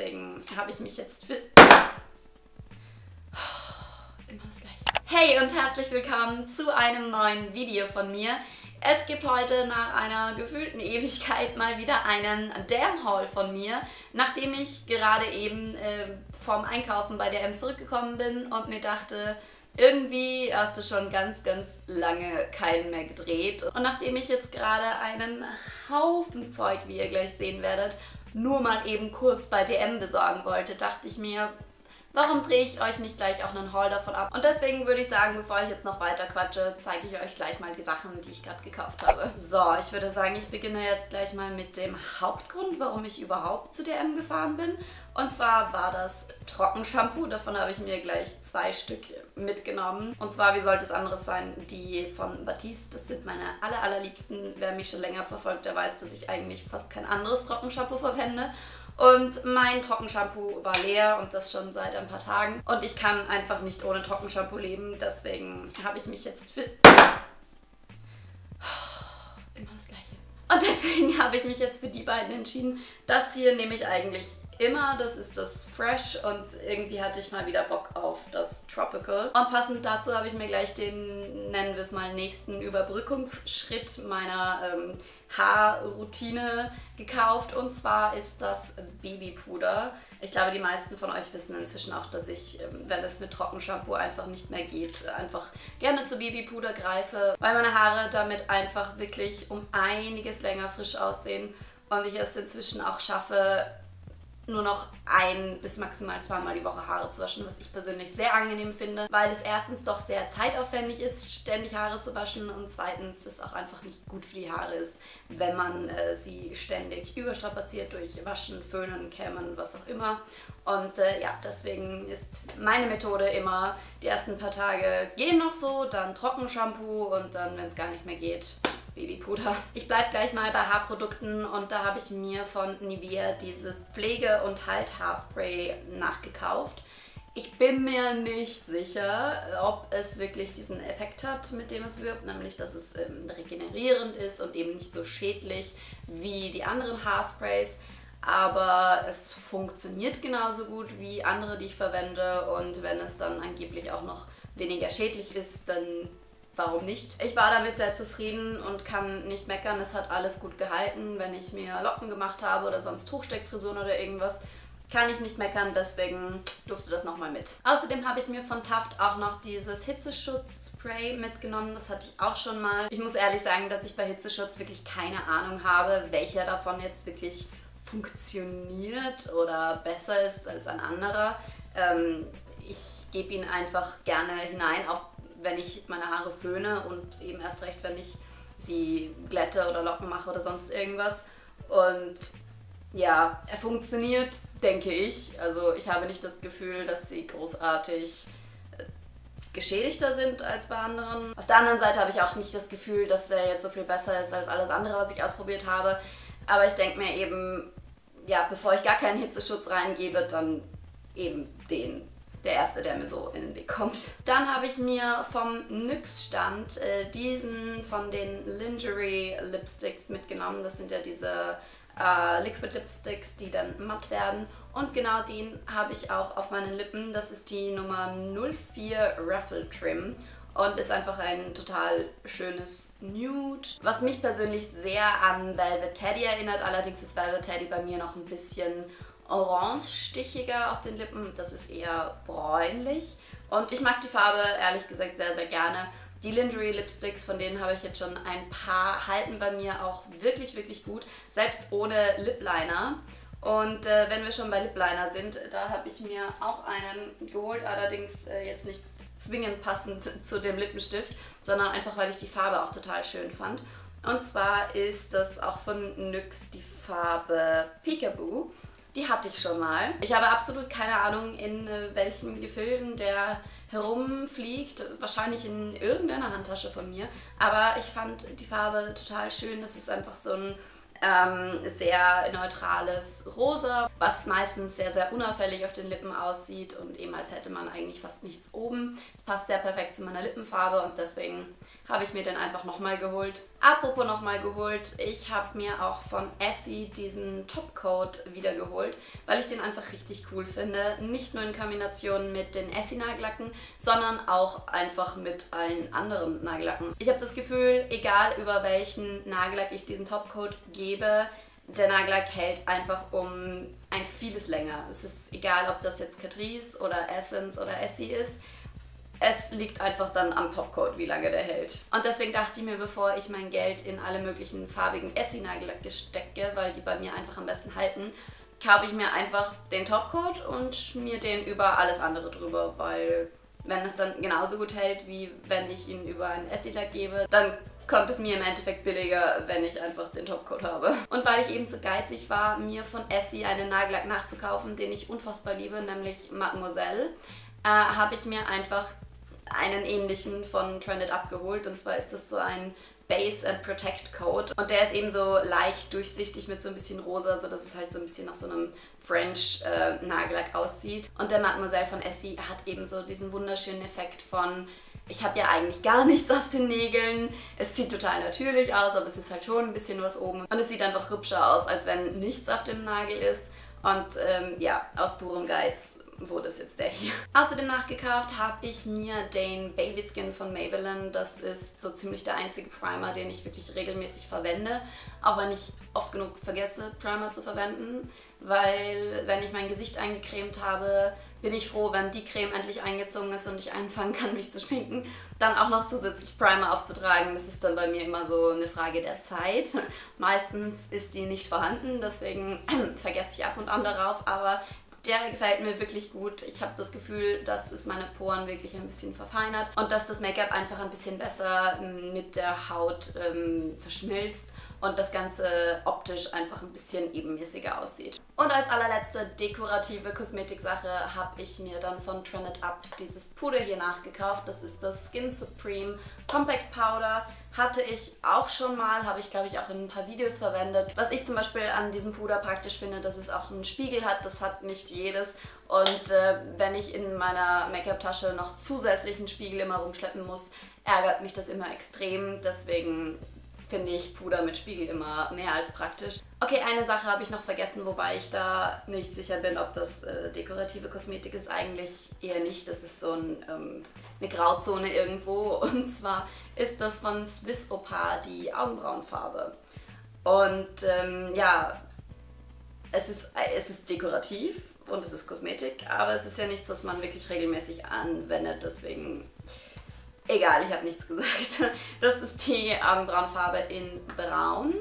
deswegen habe ich mich jetzt für... Immer das gleiche. Hey und herzlich willkommen zu einem neuen Video von mir. Es gibt heute nach einer gefühlten Ewigkeit mal wieder einen Damn Haul von mir, nachdem ich gerade eben äh, vom Einkaufen bei der M zurückgekommen bin und mir dachte, irgendwie hast du schon ganz, ganz lange keinen mehr gedreht. Und nachdem ich jetzt gerade einen Haufen Zeug, wie ihr gleich sehen werdet, nur mal eben kurz bei DM besorgen wollte, dachte ich mir, Warum drehe ich euch nicht gleich auch einen Haul davon ab? Und deswegen würde ich sagen, bevor ich jetzt noch weiter quatsche, zeige ich euch gleich mal die Sachen, die ich gerade gekauft habe. So, ich würde sagen, ich beginne jetzt gleich mal mit dem Hauptgrund, warum ich überhaupt zu DM gefahren bin. Und zwar war das Trockenshampoo. Davon habe ich mir gleich zwei Stück mitgenommen. Und zwar, wie sollte es anderes sein, die von Batiste. Das sind meine aller, allerliebsten. Wer mich schon länger verfolgt, der weiß, dass ich eigentlich fast kein anderes Trockenshampoo verwende. Und mein Trockenshampoo war leer und das schon seit ein paar Tagen. Und ich kann einfach nicht ohne Trockenshampoo leben. Deswegen habe ich mich jetzt für... Immer das Gleiche. Und deswegen habe ich mich jetzt für die beiden entschieden. Das hier nehme ich eigentlich immer. Das ist das Fresh und irgendwie hatte ich mal wieder Bock auf das Tropical. Und passend dazu habe ich mir gleich den, nennen wir es mal, nächsten Überbrückungsschritt meiner ähm, Haarroutine gekauft. Und zwar ist das Babypuder. Ich glaube, die meisten von euch wissen inzwischen auch, dass ich, ähm, wenn es mit Trockenshampoo einfach nicht mehr geht, einfach gerne zu Babypuder greife, weil meine Haare damit einfach wirklich um einiges länger frisch aussehen und ich es inzwischen auch schaffe, nur noch ein bis maximal zweimal die Woche Haare zu waschen, was ich persönlich sehr angenehm finde, weil es erstens doch sehr zeitaufwendig ist, ständig Haare zu waschen und zweitens es auch einfach nicht gut für die Haare ist, wenn man äh, sie ständig überstrapaziert durch Waschen, Föhnen, Kämmen, was auch immer. Und äh, ja, deswegen ist meine Methode immer, die ersten paar Tage gehen noch so, dann Trockenshampoo und dann, wenn es gar nicht mehr geht, Babypuder. Ich bleibe gleich mal bei Haarprodukten und da habe ich mir von Nivea dieses Pflege- und Halt-Haarspray nachgekauft. Ich bin mir nicht sicher, ob es wirklich diesen Effekt hat, mit dem es wirkt, nämlich dass es ähm, regenerierend ist und eben nicht so schädlich wie die anderen Haarsprays. Aber es funktioniert genauso gut wie andere, die ich verwende. Und wenn es dann angeblich auch noch weniger schädlich ist, dann warum nicht? Ich war damit sehr zufrieden und kann nicht meckern. Es hat alles gut gehalten. Wenn ich mir Locken gemacht habe oder sonst Hochsteckfrisuren oder irgendwas, kann ich nicht meckern, deswegen durfte das nochmal mit. Außerdem habe ich mir von Taft auch noch dieses Hitzeschutzspray mitgenommen. Das hatte ich auch schon mal. Ich muss ehrlich sagen, dass ich bei Hitzeschutz wirklich keine Ahnung habe, welcher davon jetzt wirklich funktioniert oder besser ist als ein anderer. Ähm, ich gebe ihn einfach gerne hinein, auch wenn ich meine Haare föhne und eben erst recht, wenn ich sie glätte oder Locken mache oder sonst irgendwas. Und ja, er funktioniert, denke ich. Also ich habe nicht das Gefühl, dass sie großartig äh, geschädigter sind als bei anderen. Auf der anderen Seite habe ich auch nicht das Gefühl, dass er jetzt so viel besser ist als alles andere, was ich ausprobiert habe. Aber ich denke mir eben, ja, bevor ich gar keinen Hitzeschutz reingebe, dann eben den der erste, der mir so in den Weg kommt. Dann habe ich mir vom NYX-Stand äh, diesen von den Lingerie Lipsticks mitgenommen. Das sind ja diese äh, Liquid Lipsticks, die dann matt werden. Und genau den habe ich auch auf meinen Lippen. Das ist die Nummer 04 Raffle Trim und ist einfach ein total schönes Nude, was mich persönlich sehr an Velvet Teddy erinnert. Allerdings ist Velvet Teddy bei mir noch ein bisschen orange-stichiger auf den Lippen. Das ist eher bräunlich. Und ich mag die Farbe ehrlich gesagt sehr, sehr gerne. Die Lingerie Lipsticks, von denen habe ich jetzt schon ein paar, halten bei mir auch wirklich, wirklich gut. Selbst ohne Lip Liner. Und äh, wenn wir schon bei Lip Liner sind, da habe ich mir auch einen geholt, allerdings äh, jetzt nicht zwingend passend zu dem Lippenstift, sondern einfach, weil ich die Farbe auch total schön fand. Und zwar ist das auch von NYX die Farbe Peekaboo. Die hatte ich schon mal. Ich habe absolut keine Ahnung, in äh, welchen Gefilden der herumfliegt. Wahrscheinlich in irgendeiner Handtasche von mir. Aber ich fand die Farbe total schön. Das ist einfach so ein ähm, sehr neutrales Rosa, was meistens sehr, sehr unauffällig auf den Lippen aussieht und eben als hätte man eigentlich fast nichts oben. Es passt sehr perfekt zu meiner Lippenfarbe und deswegen habe ich mir den einfach nochmal geholt. Apropos nochmal geholt, ich habe mir auch von Essie diesen Topcoat wieder geholt, weil ich den einfach richtig cool finde. Nicht nur in Kombination mit den Essie-Nagellacken, sondern auch einfach mit allen anderen Nagellacken. Ich habe das Gefühl, egal über welchen Nagellack ich diesen Topcoat gebe, der Nagellack hält einfach um ein vieles länger. Es ist egal, ob das jetzt Catrice oder Essence oder Essie ist es liegt einfach dann am Topcoat, wie lange der hält. Und deswegen dachte ich mir, bevor ich mein Geld in alle möglichen farbigen Essie-Nagellacke stecke, weil die bei mir einfach am besten halten, kaufe ich mir einfach den Topcoat und schmier den über alles andere drüber, weil wenn es dann genauso gut hält, wie wenn ich ihn über einen Essie-Lack gebe, dann kommt es mir im Endeffekt billiger, wenn ich einfach den Topcoat habe. Und weil ich eben zu geizig war, mir von Essie einen Nagellack nachzukaufen, den ich unfassbar liebe, nämlich Mademoiselle, äh, habe ich mir einfach einen ähnlichen von Trended abgeholt. Und zwar ist das so ein Base and Protect Coat. Und der ist eben so leicht durchsichtig mit so ein bisschen rosa, sodass es halt so ein bisschen nach so einem French äh, Nagellack aussieht. Und der Mademoiselle von Essie hat eben so diesen wunderschönen Effekt von ich habe ja eigentlich gar nichts auf den Nägeln. Es sieht total natürlich aus, aber es ist halt schon ein bisschen was oben. Und es sieht einfach hübscher aus, als wenn nichts auf dem Nagel ist. Und ähm, ja, aus purem Geiz wurde es jetzt der hier. Außerdem nachgekauft habe ich mir den Baby Skin von Maybelline. Das ist so ziemlich der einzige Primer, den ich wirklich regelmäßig verwende. Auch wenn ich oft genug vergesse, Primer zu verwenden. Weil wenn ich mein Gesicht eingecremt habe, bin ich froh, wenn die Creme endlich eingezogen ist und ich anfangen kann, mich zu schminken, dann auch noch zusätzlich Primer aufzutragen. Das ist dann bei mir immer so eine Frage der Zeit. Meistens ist die nicht vorhanden, deswegen vergesse ich ab und an darauf, aber der gefällt mir wirklich gut. Ich habe das Gefühl, dass es meine Poren wirklich ein bisschen verfeinert und dass das Make-up einfach ein bisschen besser ähm, mit der Haut ähm, verschmilzt und das Ganze optisch einfach ein bisschen ebenmäßiger aussieht. Und als allerletzte dekorative Kosmetiksache habe ich mir dann von Trended Up dieses Puder hier nachgekauft. Das ist das Skin Supreme Compact Powder. Hatte ich auch schon mal, habe ich glaube ich auch in ein paar Videos verwendet. Was ich zum Beispiel an diesem Puder praktisch finde, dass es auch einen Spiegel hat. Das hat nicht jedes. Und äh, wenn ich in meiner Make-up-Tasche noch zusätzlich einen Spiegel immer rumschleppen muss, ärgert mich das immer extrem. Deswegen finde ich Puder mit Spiegel immer mehr als praktisch. Okay, eine Sache habe ich noch vergessen, wobei ich da nicht sicher bin, ob das äh, dekorative Kosmetik ist. Eigentlich eher nicht. Das ist so ein, ähm, eine Grauzone irgendwo. Und zwar ist das von Swiss Opar die Augenbrauenfarbe. Und ähm, ja, es ist, äh, es ist dekorativ und es ist Kosmetik, aber es ist ja nichts, was man wirklich regelmäßig anwendet. Deswegen Egal, ich habe nichts gesagt. Das ist die Augenbrauenfarbe in Braun.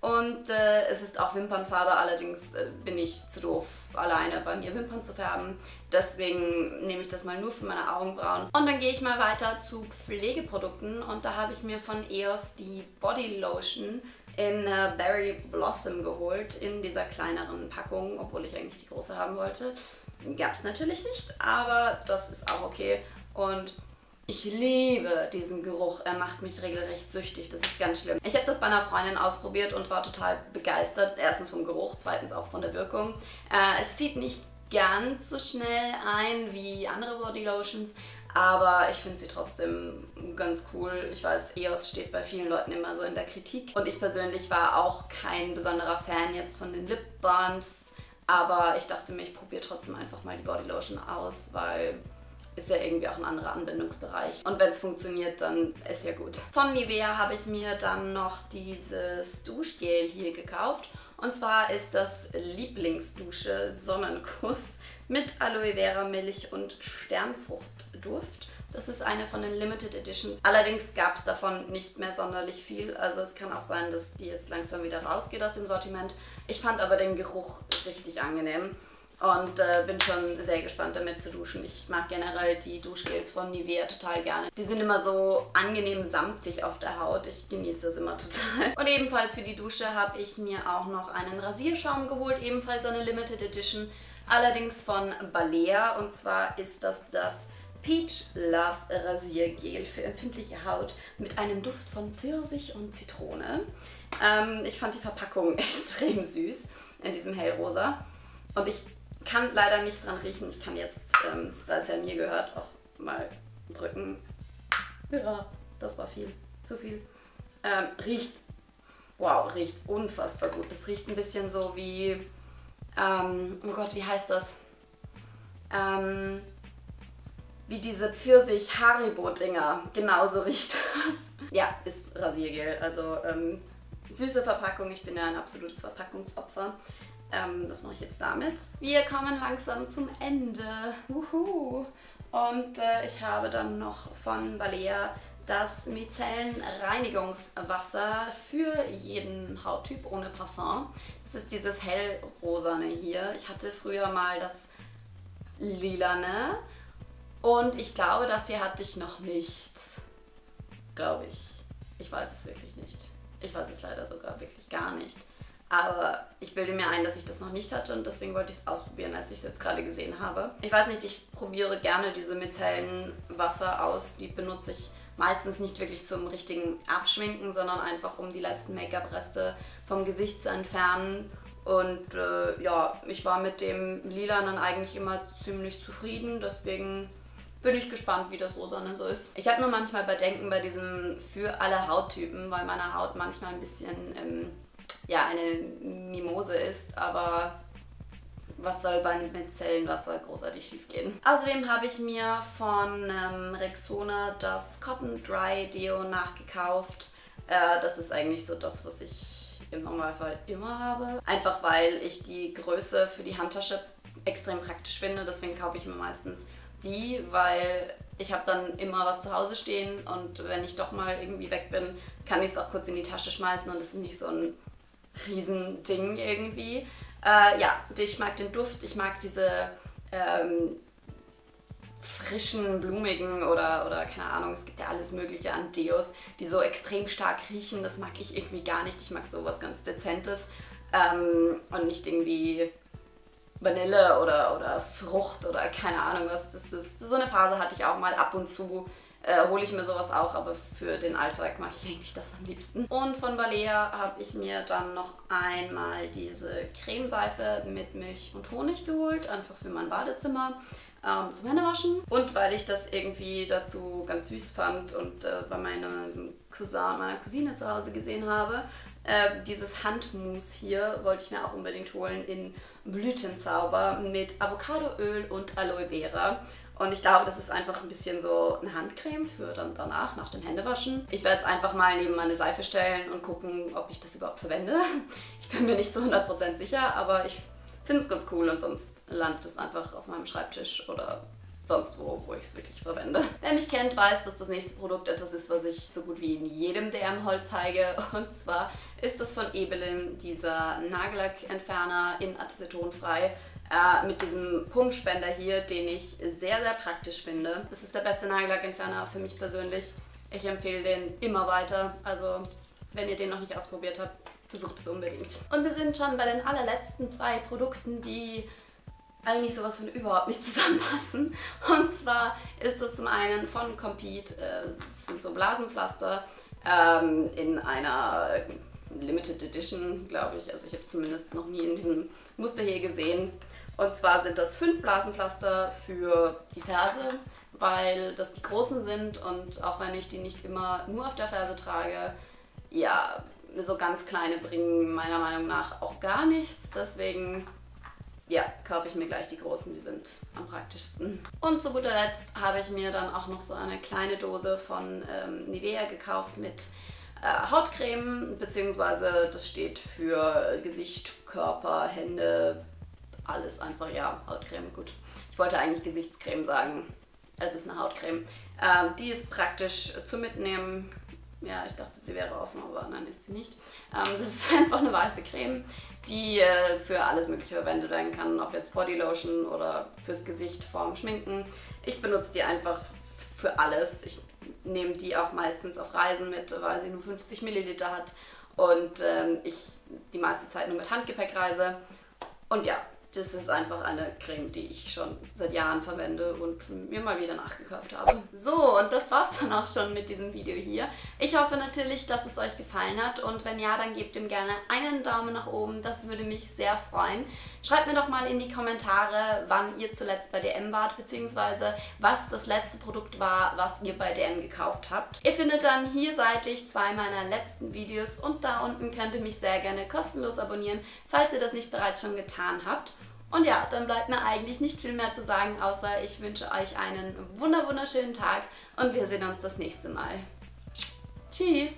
Und äh, es ist auch Wimpernfarbe, allerdings äh, bin ich zu doof, alleine bei mir Wimpern zu färben. Deswegen nehme ich das mal nur für meine Augenbrauen. Und dann gehe ich mal weiter zu Pflegeprodukten. Und da habe ich mir von EOS die Body Lotion in äh, Berry Blossom geholt, in dieser kleineren Packung, obwohl ich eigentlich die große haben wollte. Gab es natürlich nicht, aber das ist auch okay. Und ich liebe diesen Geruch. Er macht mich regelrecht süchtig. Das ist ganz schlimm. Ich habe das bei einer Freundin ausprobiert und war total begeistert. Erstens vom Geruch, zweitens auch von der Wirkung. Äh, es zieht nicht ganz so schnell ein wie andere Bodylotions, aber ich finde sie trotzdem ganz cool. Ich weiß, EOS steht bei vielen Leuten immer so in der Kritik. Und ich persönlich war auch kein besonderer Fan jetzt von den Lip Balms. Aber ich dachte mir, ich probiere trotzdem einfach mal die Bodylotion aus, weil ist ja irgendwie auch ein anderer Anwendungsbereich. Und wenn es funktioniert, dann ist ja gut. Von Nivea habe ich mir dann noch dieses Duschgel hier gekauft. Und zwar ist das Lieblingsdusche Sonnenkuss mit Aloe Vera Milch und Sternfruchtduft. Das ist eine von den Limited Editions. Allerdings gab es davon nicht mehr sonderlich viel. Also es kann auch sein, dass die jetzt langsam wieder rausgeht aus dem Sortiment. Ich fand aber den Geruch richtig angenehm. Und äh, bin schon sehr gespannt damit zu duschen. Ich mag generell die Duschgels von Nivea total gerne. Die sind immer so angenehm samtig auf der Haut. Ich genieße das immer total. Und ebenfalls für die Dusche habe ich mir auch noch einen Rasierschaum geholt. Ebenfalls eine Limited Edition. Allerdings von Balea. Und zwar ist das das Peach Love Rasiergel für empfindliche Haut mit einem Duft von Pfirsich und Zitrone. Ähm, ich fand die Verpackung extrem süß in diesem hellrosa. Und ich kann leider nicht dran riechen. Ich kann jetzt, ähm, da es ja mir gehört, auch mal drücken. Ja, das war viel. Zu viel. Ähm, riecht, wow, riecht unfassbar gut. Das riecht ein bisschen so wie, ähm, oh Gott, wie heißt das? Ähm, wie diese Pfirsich-Haribo-Dinger. Genauso riecht das. Ja, ist Rasiergel. Also ähm, süße Verpackung. Ich bin ja ein absolutes Verpackungsopfer. Ähm, das mache ich jetzt damit. Wir kommen langsam zum Ende. Uhu. Und äh, ich habe dann noch von Balea das Micellenreinigungswasser für jeden Hauttyp ohne Parfum. Das ist dieses hellrosane hier. Ich hatte früher mal das lilane und ich glaube, das hier hatte ich noch nicht. Glaube ich. Ich weiß es wirklich nicht. Ich weiß es leider sogar wirklich gar nicht. Aber ich bilde mir ein, dass ich das noch nicht hatte und deswegen wollte ich es ausprobieren, als ich es jetzt gerade gesehen habe. Ich weiß nicht, ich probiere gerne diese Micellenwasser aus. Die benutze ich meistens nicht wirklich zum richtigen Abschminken, sondern einfach um die letzten Make-up-Reste vom Gesicht zu entfernen. Und äh, ja, ich war mit dem Lila dann eigentlich immer ziemlich zufrieden, deswegen bin ich gespannt, wie das Rosane so ist. Ich habe nur manchmal Bedenken bei diesem für alle Hauttypen, weil meine Haut manchmal ein bisschen ähm, ja, eine Mimose ist, aber was soll bei mit Zellenwasser großartig schief gehen. Außerdem habe ich mir von ähm, Rexona das Cotton Dry Deo nachgekauft. Äh, das ist eigentlich so das, was ich im Normalfall immer habe. Einfach weil ich die Größe für die Handtasche extrem praktisch finde. Deswegen kaufe ich mir meistens die, weil ich habe dann immer was zu Hause stehen und wenn ich doch mal irgendwie weg bin, kann ich es auch kurz in die Tasche schmeißen und es ist nicht so ein Riesending irgendwie. Äh, ja, ich mag den Duft, ich mag diese ähm, frischen, blumigen oder, oder keine Ahnung, es gibt ja alles Mögliche an Deos, die so extrem stark riechen. Das mag ich irgendwie gar nicht. Ich mag sowas ganz Dezentes ähm, und nicht irgendwie Vanille oder, oder Frucht oder keine Ahnung was. Das ist so eine Phase hatte ich auch mal ab und zu äh, hole ich mir sowas auch, aber für den Alltag mache ich eigentlich das am liebsten. Und von Balea habe ich mir dann noch einmal diese Cremeseife mit Milch und Honig geholt, einfach für mein Badezimmer ähm, zum Händewaschen. Und weil ich das irgendwie dazu ganz süß fand und äh, bei meinem Cousin, meiner Cousine zu Hause gesehen habe, äh, dieses Handmousse hier wollte ich mir auch unbedingt holen in Blütenzauber mit Avocadoöl und Aloe Vera. Und ich glaube, das ist einfach ein bisschen so eine Handcreme für dann danach, nach dem Händewaschen. Ich werde es einfach mal neben meine Seife stellen und gucken, ob ich das überhaupt verwende. Ich bin mir nicht so 100% sicher, aber ich finde es ganz cool und sonst landet es einfach auf meinem Schreibtisch oder sonst wo, wo ich es wirklich verwende. Wer mich kennt, weiß, dass das nächste Produkt etwas ist, was ich so gut wie in jedem DM-Haul zeige. Und zwar ist das von Ebelin, dieser Nagellackentferner in acetonfrei äh, mit diesem Punktspender hier, den ich sehr, sehr praktisch finde. Das ist der beste Nagellackentferner für mich persönlich. Ich empfehle den immer weiter. Also, wenn ihr den noch nicht ausprobiert habt, versucht es unbedingt. Und wir sind schon bei den allerletzten zwei Produkten, die eigentlich sowas von überhaupt nicht zusammenpassen. Und zwar ist das zum einen von Compete, äh, das sind so Blasenpflaster ähm, in einer Limited Edition, glaube ich. Also ich habe es zumindest noch nie in diesem Muster hier gesehen. Und zwar sind das fünf Blasenpflaster für die Ferse, weil das die großen sind und auch wenn ich die nicht immer nur auf der Ferse trage, ja, so ganz kleine bringen meiner Meinung nach auch gar nichts. Deswegen ja, kaufe ich mir gleich die großen, die sind am praktischsten. Und zu guter Letzt habe ich mir dann auch noch so eine kleine Dose von ähm, Nivea gekauft mit äh, Hautcreme, beziehungsweise das steht für Gesicht, Körper, Hände, alles einfach, ja, Hautcreme, gut. Ich wollte eigentlich Gesichtscreme sagen. Es ist eine Hautcreme. Ähm, die ist praktisch zu mitnehmen. Ja, ich dachte, sie wäre offen, aber nein, ist sie nicht. Ähm, das ist einfach eine weiße Creme, die äh, für alles Mögliche verwendet werden kann, ob jetzt Bodylotion oder fürs Gesicht vorm Schminken. Ich benutze die einfach für alles. Ich nehme die auch meistens auf Reisen mit, weil sie nur 50 Milliliter hat und ähm, ich die meiste Zeit nur mit Handgepäck reise. Und ja, das ist einfach eine Creme, die ich schon seit Jahren verwende und mir mal wieder nachgekauft habe. So, und das war's dann auch schon mit diesem Video hier. Ich hoffe natürlich, dass es euch gefallen hat und wenn ja, dann gebt ihm gerne einen Daumen nach oben. Das würde mich sehr freuen. Schreibt mir doch mal in die Kommentare, wann ihr zuletzt bei DM wart, beziehungsweise was das letzte Produkt war, was ihr bei DM gekauft habt. Ihr findet dann hier seitlich zwei meiner letzten Videos und da unten könnt ihr mich sehr gerne kostenlos abonnieren, falls ihr das nicht bereits schon getan habt. Und ja, dann bleibt mir eigentlich nicht viel mehr zu sagen, außer ich wünsche euch einen wunderschönen Tag und wir sehen uns das nächste Mal. Tschüss!